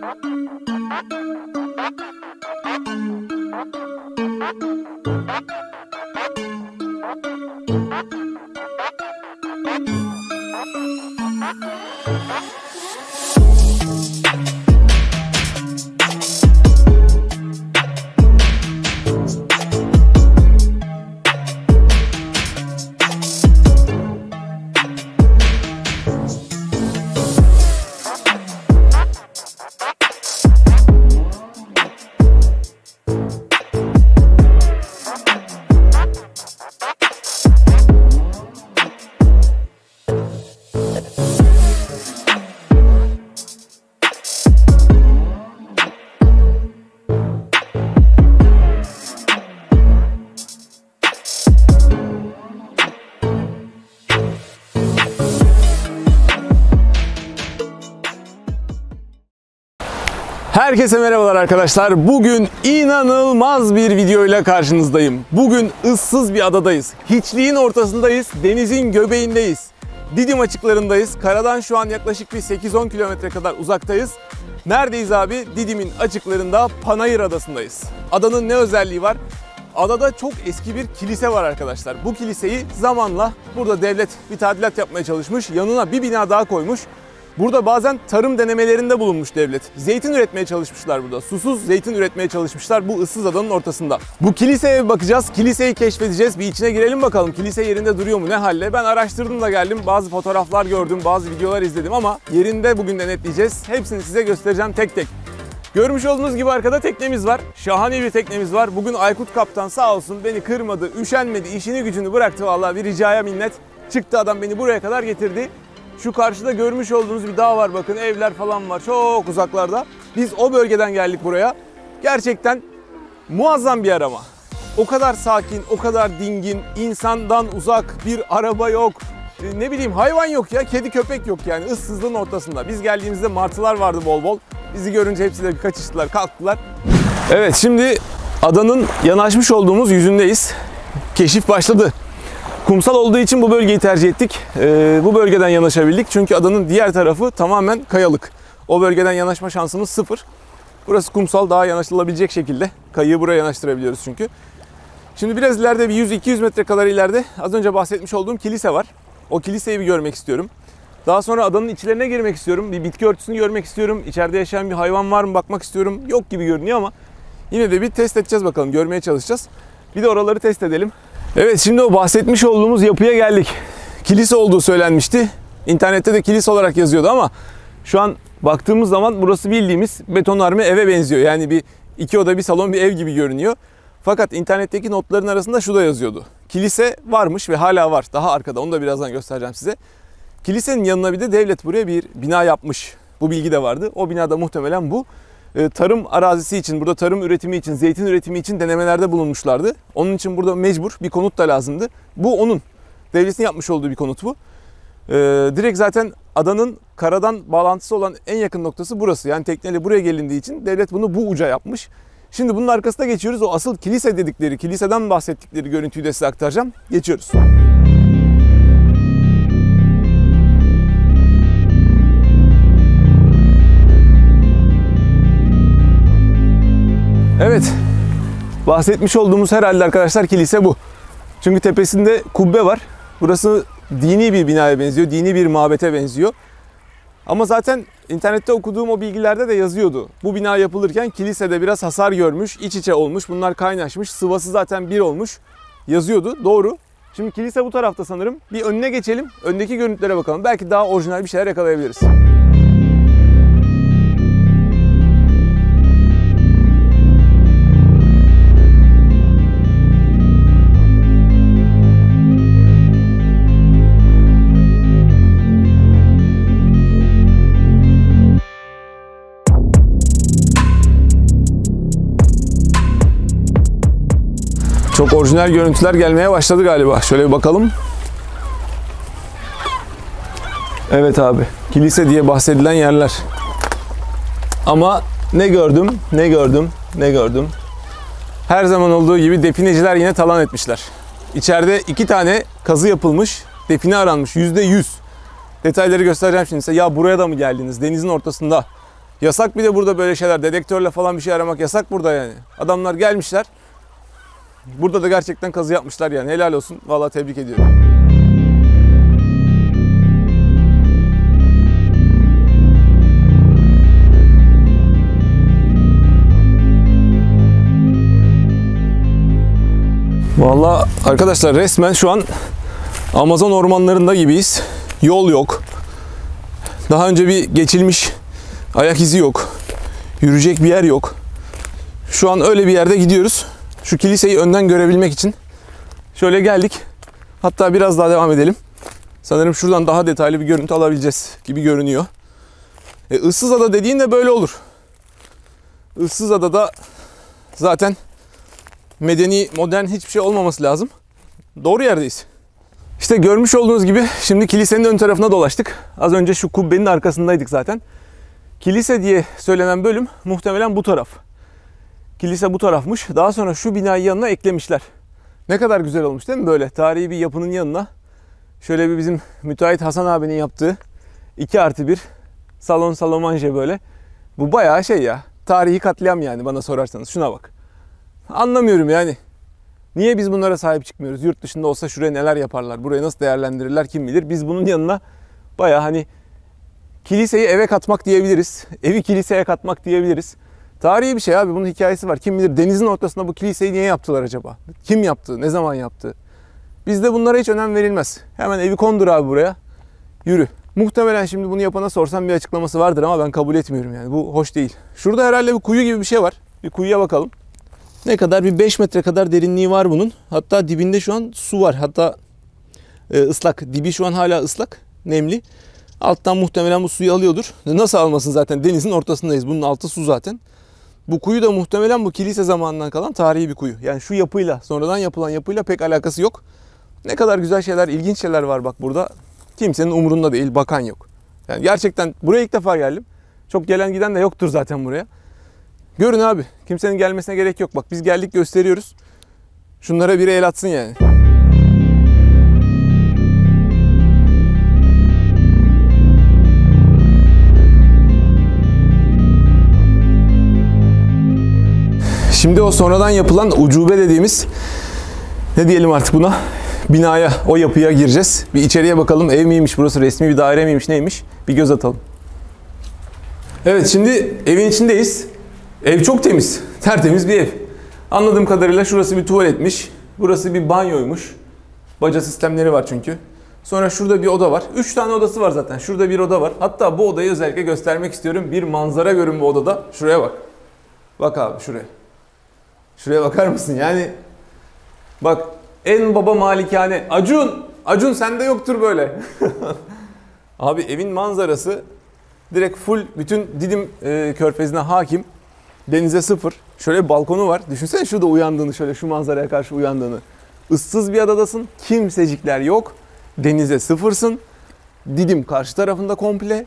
Thank you. Herkese merhabalar arkadaşlar. Bugün inanılmaz bir videoyla karşınızdayım. Bugün ıssız bir adadayız. Hiçliğin ortasındayız. Denizin göbeğindeyiz. Didim açıklarındayız. Karadan şu an yaklaşık bir 8-10 kilometre kadar uzaktayız. Neredeyiz abi? Didim'in açıklarında Panayır Adası'ndayız. Adanın ne özelliği var? Adada çok eski bir kilise var arkadaşlar. Bu kiliseyi zamanla burada devlet bir tadilat yapmaya çalışmış. Yanına bir bina daha koymuş. Burada bazen tarım denemelerinde bulunmuş devlet. Zeytin üretmeye çalışmışlar burada. Susuz zeytin üretmeye çalışmışlar bu ıssız adanın ortasında. Bu kiliseye bakacağız. Kiliseyi keşfedeceğiz. Bir içine girelim bakalım. Kilise yerinde duruyor mu ne halle? Ben araştırdım da geldim. Bazı fotoğraflar gördüm, bazı videolar izledim ama yerinde bugün denetleyeceğiz. Hepsini size göstereceğim tek tek. Görmüş olduğunuz gibi arkada teknemiz var. Şahane bir teknemiz var. Bugün Aykut Kaptan sağ olsun beni kırmadı, üşenmedi, işini gücünü bıraktı vallahi bir ricaya minnet. Çıktı adam beni buraya kadar getirdi. Şu karşıda görmüş olduğunuz bir dağ var bakın evler falan var çok uzaklarda. Biz o bölgeden geldik buraya. Gerçekten muazzam bir yer. O kadar sakin, o kadar dingin, insandan uzak bir araba yok. E, Ne bileyim hayvan yok ya, kedi köpek yok yani ıssızlığın ortasında. Biz geldiğimizde martılar vardı bol bol. Bizi görünce hepsi de kaçıştılar, kalktılar. Evet şimdi adanın yanaşmış olduğumuz yüzündeyiz. Keşif başladı. Kumsal olduğu için bu bölgeyi tercih ettik. Ee, bu bölgeden yanaşabildik. Çünkü adanın diğer tarafı tamamen kayalık. O bölgeden yanaşma şansımız sıfır. Burası kumsal daha yanaşılabilecek şekilde. Kayığı buraya yanaştırabiliyoruz çünkü. Şimdi biraz ileride bir 100-200 metre kadar ileride az önce bahsetmiş olduğum kilise var. O kiliseyi bir görmek istiyorum. Daha sonra adanın içlerine girmek istiyorum. Bir bitki örtüsünü görmek istiyorum. İçeride yaşayan bir hayvan var mı bakmak istiyorum. Yok gibi görünüyor ama yine de bir test edeceğiz bakalım. Görmeye çalışacağız. Bir de oraları test edelim. Evet şimdi o bahsetmiş olduğumuz yapıya geldik. Kilise olduğu söylenmişti. İnternette de kilise olarak yazıyordu ama şu an baktığımız zaman burası bildiğimiz betonarme eve benziyor. Yani bir iki oda bir salon bir ev gibi görünüyor. Fakat internetteki notların arasında şu da yazıyordu. Kilise varmış ve hala var. Daha arkada onu da birazdan göstereceğim size. Kilisenin yanına bir de devlet buraya bir bina yapmış. Bu bilgi de vardı. O binada muhtemelen bu. E, tarım arazisi için, burada tarım üretimi için, zeytin üretimi için denemelerde bulunmuşlardı. Onun için burada mecbur bir konut da lazımdı. Bu onun. Devletin yapmış olduğu bir konut bu. E, direkt zaten adanın karadan bağlantısı olan en yakın noktası burası. Yani tekneyle buraya gelindiği için devlet bunu bu uca yapmış. Şimdi bunun arkasına geçiyoruz. O asıl kilise dedikleri, kiliseden bahsettikleri görüntüyü de size aktaracağım. Geçiyoruz. Evet. Bahsetmiş olduğumuz herhalde arkadaşlar kilise bu. Çünkü tepesinde kubbe var. Burası dini bir binaya benziyor. Dini bir mabete benziyor. Ama zaten internette okuduğum o bilgilerde de yazıyordu. Bu bina yapılırken kilisede biraz hasar görmüş, iç içe olmuş. Bunlar kaynaşmış. Sıvası zaten bir olmuş. Yazıyordu. Doğru. Şimdi kilise bu tarafta sanırım. Bir önüne geçelim. Öndeki görüntülere bakalım. Belki daha orijinal bir şeyler yakalayabiliriz. Çok orijinal görüntüler gelmeye başladı galiba. Şöyle bir bakalım. Evet abi. Kilise diye bahsedilen yerler. Ama ne gördüm, ne gördüm, ne gördüm. Her zaman olduğu gibi defineciler yine talan etmişler. İçeride iki tane kazı yapılmış, define aranmış yüzde yüz. Detayları göstereceğim şimdi size. Ya buraya da mı geldiniz? Denizin ortasında Yasak bir de burada böyle şeyler. Dedektörle falan bir şey aramak yasak burada yani. Adamlar gelmişler. Burada da gerçekten kazı yapmışlar yani. Helal olsun. Vallahi tebrik ediyorum. Vallahi arkadaşlar resmen şu an Amazon ormanlarında gibiyiz. Yol yok. Daha önce bir geçilmiş ayak izi yok. Yürüyecek bir yer yok. Şu an öyle bir yerde gidiyoruz. Şu kiliseyi önden görebilmek için. Şöyle geldik. Hatta biraz daha devam edelim. Sanırım şuradan daha detaylı bir görüntü alabileceğiz gibi görünüyor. E, Issızada dediğin de böyle olur. Issızada'da zaten medeni, modern hiçbir şey olmaması lazım. Doğru yerdeyiz. İşte görmüş olduğunuz gibi şimdi kilisenin ön tarafına dolaştık. Az önce şu kubbenin arkasındaydık zaten. Kilise diye söylenen bölüm muhtemelen bu taraf. Kilise bu tarafmış. Daha sonra şu binayı yanına eklemişler. Ne kadar güzel olmuş değil mi böyle? Tarihi bir yapının yanına şöyle bir bizim müteahhit Hasan abinin yaptığı 2 artı 1 salon salomanje böyle. Bu bayağı şey ya. Tarihi katliam yani bana sorarsanız. Şuna bak. Anlamıyorum yani. Niye biz bunlara sahip çıkmıyoruz? Yurt dışında olsa şuraya neler yaparlar? Burayı nasıl değerlendirirler kim bilir? Biz bunun yanına baya hani kiliseyi eve katmak diyebiliriz. Evi kiliseye katmak diyebiliriz. Tarihi bir şey abi. Bunun hikayesi var. Kim bilir denizin ortasında bu kiliseyi niye yaptılar acaba? Kim yaptı? Ne zaman yaptı? Bizde bunlara hiç önem verilmez. Hemen evi kondur abi buraya. Yürü. Muhtemelen şimdi bunu yapana sorsam bir açıklaması vardır ama ben kabul etmiyorum yani. Bu hoş değil. Şurada herhalde bir kuyu gibi bir şey var. Bir kuyuya bakalım. Ne kadar? Bir 5 metre kadar derinliği var bunun. Hatta dibinde şu an su var. Hatta e, ıslak. Dibi şu an hala ıslak. Nemli. Alttan muhtemelen bu suyu alıyordur. Nasıl almasın zaten? Denizin ortasındayız. Bunun altı su zaten. Bu kuyu da muhtemelen bu kilise zamanından kalan tarihi bir kuyu. Yani şu yapıyla, sonradan yapılan yapıyla pek alakası yok. Ne kadar güzel şeyler, ilginç şeyler var bak burada. Kimsenin umurunda değil, bakan yok. Yani gerçekten buraya ilk defa geldim. Çok gelen giden de yoktur zaten buraya. Görün abi. Kimsenin gelmesine gerek yok. Bak biz geldik gösteriyoruz. Şunlara biri el atsın yani. Şimdi o sonradan yapılan ucube dediğimiz ne diyelim artık buna? Binaya, o yapıya gireceğiz. Bir içeriye bakalım ev miymiş burası, resmi bir daire miymiş, neymiş? Bir göz atalım. Evet şimdi evin içindeyiz. Ev çok temiz. Tertemiz bir ev. Anladığım kadarıyla şurası bir tuvaletmiş. Burası bir banyoymuş. Baca sistemleri var çünkü. Sonra şurada bir oda var. Üç tane odası var zaten. Şurada bir oda var. Hatta bu odayı özellikle göstermek istiyorum. Bir manzara görün bu odada. Şuraya bak. Bak abi şuraya. Şuraya bakar mısın? Yani bak en baba malikane. Acun! Acun sende yoktur böyle. abi evin manzarası direkt full bütün Didim e, körfezine hakim. Denize sıfır. Şöyle bir balkonu var. Düşünsene şurada uyandığını, şöyle şu manzaraya karşı uyandığını. Issız bir adadasın. Kimsecikler yok. Denize sıfırsın. Didim karşı tarafında komple.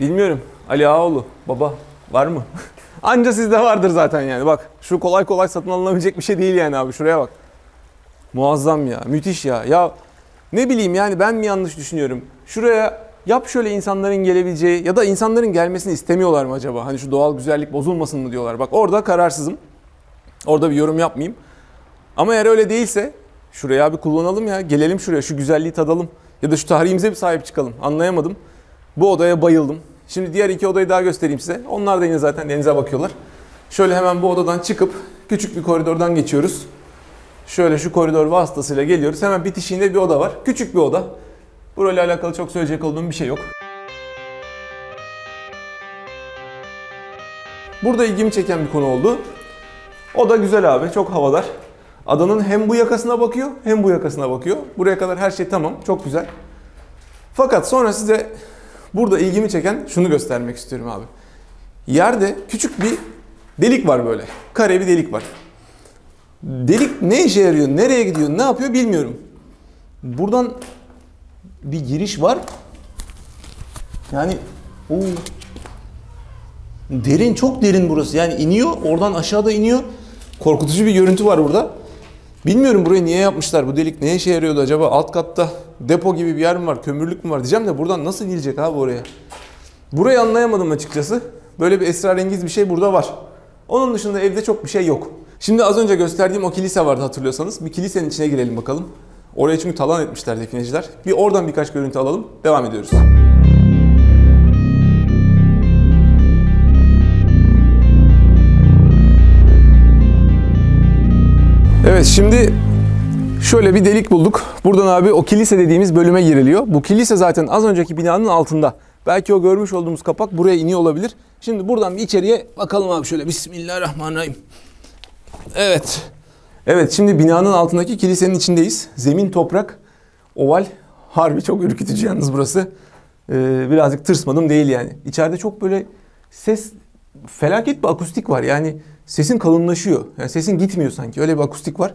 Bilmiyorum. Ali Ağaoğlu baba var mı? Anca sizde vardır zaten yani. Bak şu kolay kolay satın alınabilecek bir şey değil yani abi. Şuraya bak. Muazzam ya. Müthiş ya. Ya ne bileyim yani ben mi yanlış düşünüyorum? Şuraya yap şöyle insanların gelebileceği ya da insanların gelmesini istemiyorlar mı acaba? Hani şu doğal güzellik bozulmasın mı diyorlar. Bak orada kararsızım. Orada bir yorum yapmayayım. Ama eğer öyle değilse şuraya bir kullanalım ya. Gelelim şuraya şu güzelliği tadalım. Ya da şu tarihimize bir sahip çıkalım. Anlayamadım. Bu odaya bayıldım. Şimdi diğer iki odayı daha göstereyim size. Onlar da yine zaten denize bakıyorlar. Şöyle hemen bu odadan çıkıp küçük bir koridordan geçiyoruz. Şöyle şu koridor vasıtasıyla geliyoruz. Hemen bitişiğinde bir oda var. Küçük bir oda. Burayla alakalı çok söyleyecek olduğum bir şey yok. Burada ilgimi çeken bir konu oldu. O da güzel abi, çok havadar. Adanın hem bu yakasına bakıyor hem bu yakasına bakıyor. Buraya kadar her şey tamam, çok güzel. Fakat sonra size burada ilgimi çeken şunu göstermek istiyorum abi. Yerde küçük bir delik var böyle. Kare bir delik var. Delik ne işe yarıyor, nereye gidiyor, ne yapıyor bilmiyorum. Buradan bir giriş var. Yani o derin çok derin burası. Yani iniyor, oradan aşağıda iniyor. Korkutucu bir görüntü var burada. Bilmiyorum burayı niye yapmışlar. Bu delik ne işe yarıyordu acaba? Alt katta depo gibi bir yer mi var? Kömürlük mü var? Diyeceğim de buradan nasıl inilecek abi oraya? Burayı anlayamadım açıkçası. Böyle bir esrarengiz bir şey burada var. Onun dışında evde çok bir şey yok. Şimdi az önce gösterdiğim o kilise vardı hatırlıyorsanız. Bir kilisenin içine girelim bakalım. Oraya çünkü talan etmişler defineciler. Bir oradan birkaç görüntü alalım. Devam ediyoruz. Evet şimdi şöyle bir delik bulduk. Buradan abi o kilise dediğimiz bölüme giriliyor. Bu kilise zaten az önceki binanın altında. Belki o görmüş olduğumuz kapak buraya iniyor olabilir. Şimdi buradan bir içeriye bakalım abi şöyle. Bismillahirrahmanirrahim. Evet. Evet şimdi binanın altındaki kilisenin içindeyiz. Zemin toprak, oval. Harbi çok ürkütücü yalnız burası. Ee, birazcık tırsmadım değil yani. İçeride çok böyle ses felaket bir akustik var. Yani sesin kalınlaşıyor. Yani sesin gitmiyor sanki. Öyle bir akustik var.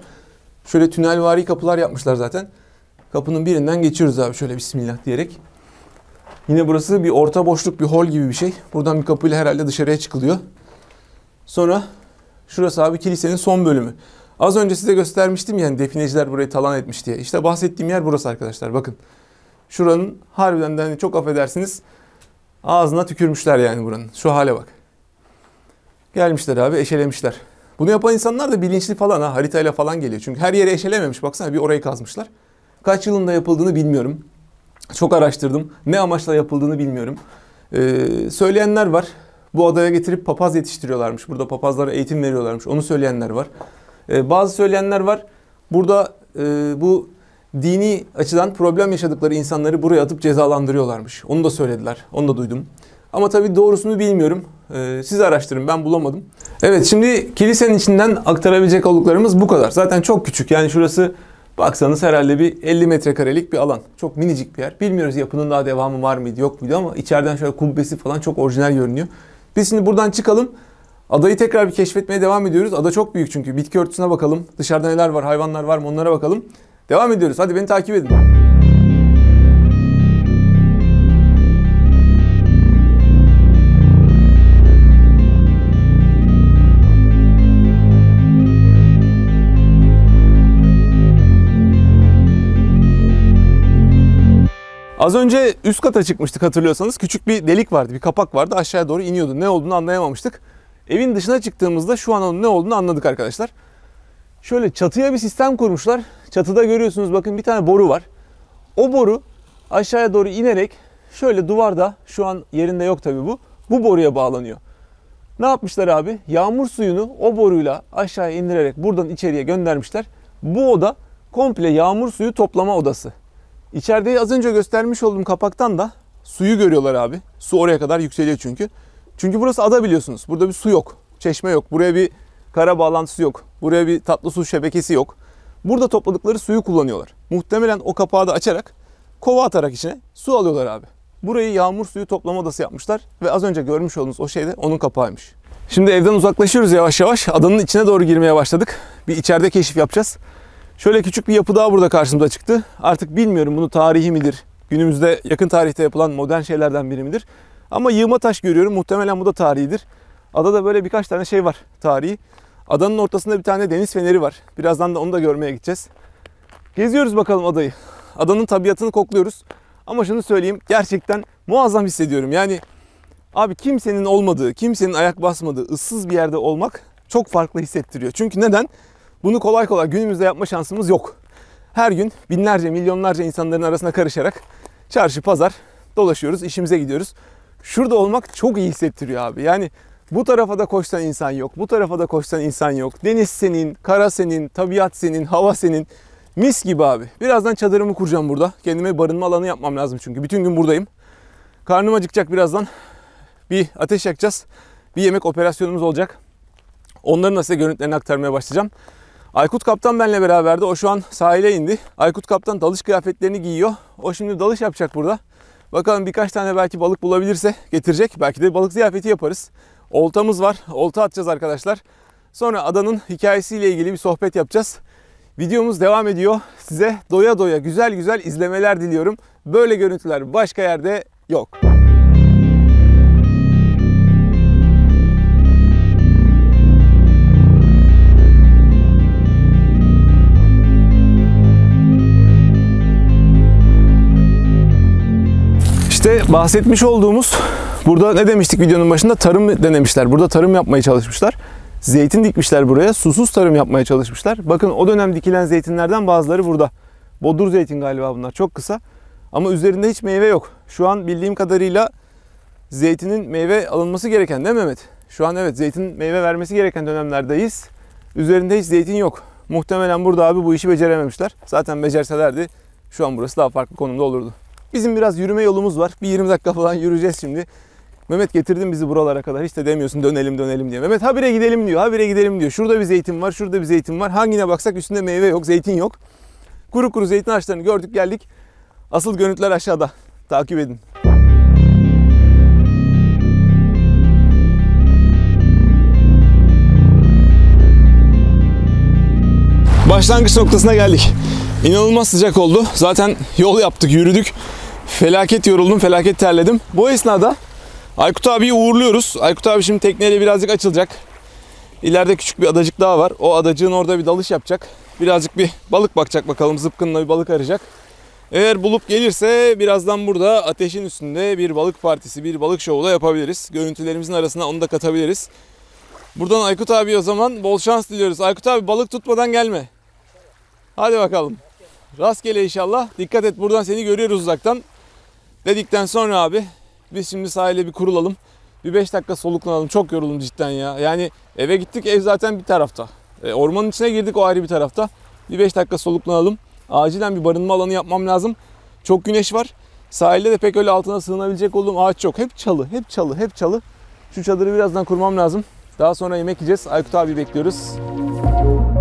Şöyle tünelvari kapılar yapmışlar zaten. Kapının birinden geçiyoruz abi şöyle bismillah diyerek. Yine burası bir orta boşluk bir hol gibi bir şey. Buradan bir kapıyla herhalde dışarıya çıkılıyor. Sonra şurası abi kilisenin son bölümü. Az önce size göstermiştim yani defineciler burayı talan etmiş diye. İşte bahsettiğim yer burası arkadaşlar bakın. Şuranın harbiden de hani çok affedersiniz ağzına tükürmüşler yani buranın. Şu hale bak. Gelmişler abi eşelemişler. Bunu yapan insanlar da bilinçli falan ha haritayla falan geliyor. Çünkü her yeri eşelememiş baksana bir orayı kazmışlar. Kaç yılında yapıldığını bilmiyorum. Çok araştırdım. Ne amaçla yapıldığını bilmiyorum. Ee, söyleyenler var. Bu adaya getirip papaz yetiştiriyorlarmış. Burada papazlara eğitim veriyorlarmış. Onu söyleyenler var. Ee, bazı söyleyenler var. Burada e, bu dini açıdan problem yaşadıkları insanları buraya atıp cezalandırıyorlarmış. Onu da söylediler. Onu da duydum. Ama tabii doğrusunu bilmiyorum. Ee, siz araştırın ben bulamadım. Evet şimdi kilisenin içinden aktarabilecek olduklarımız bu kadar. Zaten çok küçük. Yani şurası baksanız herhalde bir 50 metrekarelik bir alan. Çok minicik bir yer. Bilmiyoruz yapının daha devamı var mıydı yok muydu ama içeriden şöyle kubbesi falan çok orijinal görünüyor. Biz şimdi buradan çıkalım. Adayı tekrar bir keşfetmeye devam ediyoruz. Ada çok büyük çünkü. Bitki örtüsüne bakalım. Dışarıda neler var, hayvanlar var mı onlara bakalım. Devam ediyoruz. Hadi beni takip edin. Az önce üst kata çıkmıştık hatırlıyorsanız. Küçük bir delik vardı, bir kapak vardı. Aşağıya doğru iniyordu. Ne olduğunu anlayamamıştık. Evin dışına çıktığımızda şu an onun ne olduğunu anladık arkadaşlar. Şöyle çatıya bir sistem kurmuşlar. Çatıda görüyorsunuz bakın bir tane boru var. O boru aşağıya doğru inerek şöyle duvarda şu an yerinde yok tabii bu. Bu boruya bağlanıyor. Ne yapmışlar abi? Yağmur suyunu o boruyla aşağıya indirerek buradan içeriye göndermişler. Bu oda komple yağmur suyu toplama odası. İçeride az önce göstermiş olduğum kapaktan da suyu görüyorlar abi. Su oraya kadar yükseliyor çünkü. Çünkü burası ada biliyorsunuz. Burada bir su yok. Çeşme yok. Buraya bir kara bağlantısı yok. Buraya bir tatlı su şebekesi yok. Burada topladıkları suyu kullanıyorlar. Muhtemelen o kapağı da açarak kova atarak içine su alıyorlar abi. Burayı yağmur suyu toplama odası yapmışlar ve az önce görmüş olduğunuz o şey de onun kapağıymış. Şimdi evden uzaklaşıyoruz yavaş yavaş. Adanın içine doğru girmeye başladık. Bir içeride keşif yapacağız. Şöyle küçük bir yapı daha burada karşımıza çıktı. Artık bilmiyorum bunu tarihi midir? Günümüzde yakın tarihte yapılan modern şeylerden biri midir? Ama yığma taş görüyorum. Muhtemelen bu da tarihidir. Adada böyle birkaç tane şey var tarihi. Adanın ortasında bir tane deniz feneri var. Birazdan da onu da görmeye gideceğiz. Geziyoruz bakalım adayı. Adanın tabiatını kokluyoruz. Ama şunu söyleyeyim gerçekten muazzam hissediyorum. Yani abi kimsenin olmadığı, kimsenin ayak basmadığı ıssız bir yerde olmak çok farklı hissettiriyor. Çünkü neden? Bunu kolay kolay günümüzde yapma şansımız yok. Her gün binlerce, milyonlarca insanların arasına karışarak çarşı, pazar dolaşıyoruz, işimize gidiyoruz. Şurada olmak çok iyi hissettiriyor abi. Yani bu tarafa da koşsan insan yok, bu tarafa da koşsan insan yok. Deniz senin, kara senin, tabiat senin, hava senin. Mis gibi abi. Birazdan çadırımı kuracağım burada. Kendime barınma alanı yapmam lazım çünkü. Bütün gün buradayım. Karnım acıkacak birazdan. Bir ateş yakacağız. Bir yemek operasyonumuz olacak. Onların da size görüntülerini aktarmaya başlayacağım. Aykut Kaptan benle beraberdi. O şu an sahile indi. Aykut Kaptan dalış kıyafetlerini giyiyor. O şimdi dalış yapacak burada. Bakalım birkaç tane belki balık bulabilirse getirecek. Belki de balık ziyafeti yaparız. Oltamız var. Olta atacağız arkadaşlar. Sonra adanın hikayesiyle ilgili bir sohbet yapacağız. Videomuz devam ediyor. Size doya doya güzel güzel izlemeler diliyorum. Böyle görüntüler başka yerde yok. İşte bahsetmiş olduğumuz Burada ne demiştik videonun başında? Tarım denemişler. Burada tarım yapmaya çalışmışlar. Zeytin dikmişler buraya. Susuz tarım yapmaya çalışmışlar. Bakın o dönem dikilen zeytinlerden bazıları burada. Bodur zeytin galiba bunlar. Çok kısa. Ama üzerinde hiç meyve yok. Şu an bildiğim kadarıyla zeytinin meyve alınması gereken değil mi Mehmet? Şu an evet zeytin meyve vermesi gereken dönemlerdeyiz. Üzerinde hiç zeytin yok. Muhtemelen burada abi bu işi becerememişler. Zaten becerselerdi şu an burası daha farklı konumda olurdu. Bizim biraz yürüme yolumuz var. Bir 20 dakika falan yürüyeceğiz şimdi. Mehmet getirdin bizi buralara kadar. Hiç de demiyorsun dönelim dönelim diye. Mehmet habire gidelim diyor. Habire gidelim diyor. Şurada bir zeytin var, şurada bir zeytin var. Hangine baksak üstünde meyve yok, zeytin yok. Kuru kuru zeytin ağaçlarını gördük geldik. Asıl görüntüler aşağıda. Takip edin. Başlangıç noktasına geldik. İnanılmaz sıcak oldu. Zaten yol yaptık, yürüdük. Felaket yoruldum, felaket terledim. Bu esnada Aykut abiyi uğurluyoruz. Aykut abi şimdi tekneyle birazcık açılacak. İleride küçük bir adacık daha var. O adacığın orada bir dalış yapacak. Birazcık bir balık bakacak bakalım. Zıpkınla bir balık arayacak. Eğer bulup gelirse birazdan burada ateşin üstünde bir balık partisi, bir balık şovu da yapabiliriz. Görüntülerimizin arasına onu da katabiliriz. Buradan Aykut abi o zaman bol şans diliyoruz. Aykut abi balık tutmadan gelme. Hadi bakalım. Rastgele inşallah. Dikkat et buradan seni görüyoruz uzaktan. Dedikten sonra abi biz şimdi sahile bir kurulalım. Bir 5 dakika soluklanalım. Çok yoruldum cidden ya. Yani eve gittik ev zaten bir tarafta. E, ormanın içine girdik o ayrı bir tarafta. Bir 5 dakika soluklanalım. Acilen bir barınma alanı yapmam lazım. Çok güneş var. Sahilde de pek öyle altına sığınabilecek olduğum ağaç yok. Hep çalı, hep çalı, hep çalı. Şu çadırı birazdan kurmam lazım. Daha sonra yemek yiyeceğiz. Aykut abi bekliyoruz. Evet,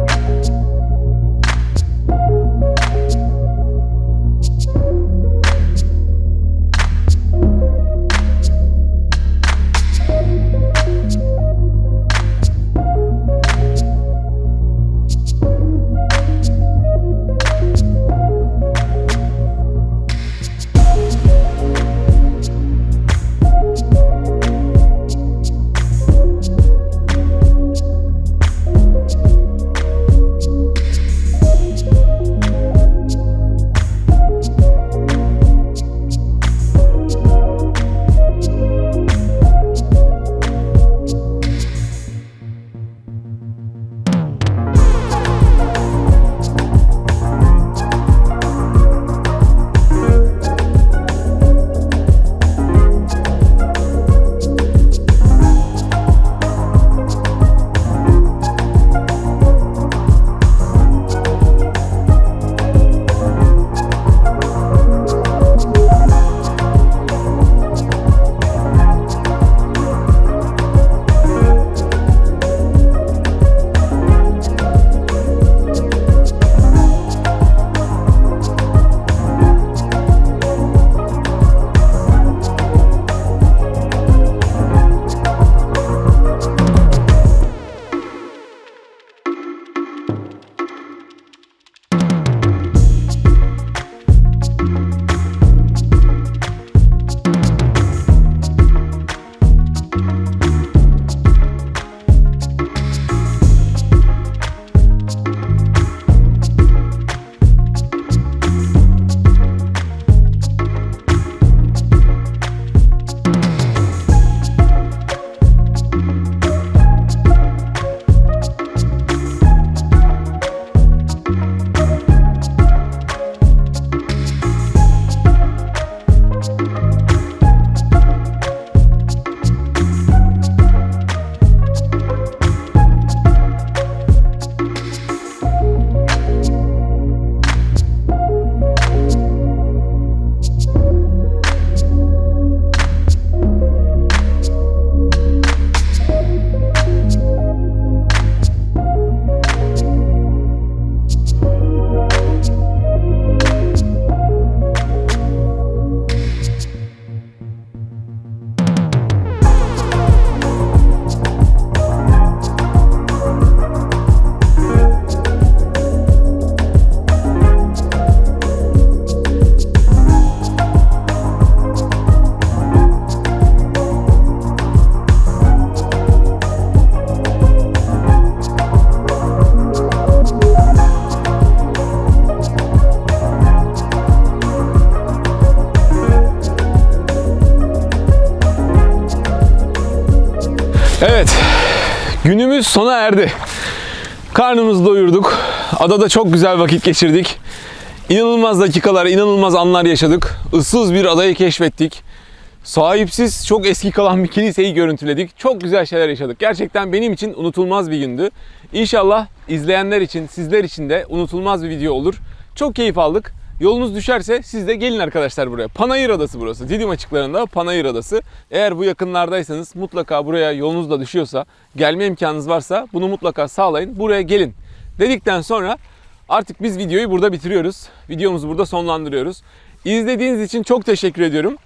sona erdi. Karnımızı doyurduk. Adada çok güzel vakit geçirdik. İnanılmaz dakikalar, inanılmaz anlar yaşadık. Issız bir adayı keşfettik. Sahipsiz, çok eski kalan bir kiliseyi görüntüledik. Çok güzel şeyler yaşadık. Gerçekten benim için unutulmaz bir gündü. İnşallah izleyenler için, sizler için de unutulmaz bir video olur. Çok keyif aldık. Yolunuz düşerse siz de gelin arkadaşlar buraya. Panayır Adası burası. Didim açıklarında Panayır Adası. Eğer bu yakınlardaysanız mutlaka buraya yolunuz da düşüyorsa, gelme imkanınız varsa bunu mutlaka sağlayın. Buraya gelin dedikten sonra artık biz videoyu burada bitiriyoruz. Videomuzu burada sonlandırıyoruz. İzlediğiniz için çok teşekkür ediyorum.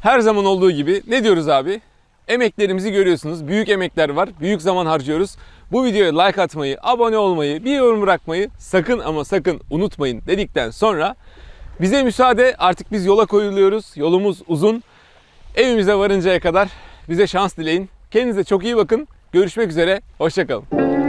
Her zaman olduğu gibi ne diyoruz abi? Emeklerimizi görüyorsunuz. Büyük emekler var. Büyük zaman harcıyoruz. Bu videoya like atmayı, abone olmayı, bir yorum bırakmayı sakın ama sakın unutmayın dedikten sonra bize müsaade artık biz yola koyuluyoruz. Yolumuz uzun. Evimize varıncaya kadar bize şans dileyin. Kendinize çok iyi bakın. Görüşmek üzere. Hoşçakalın.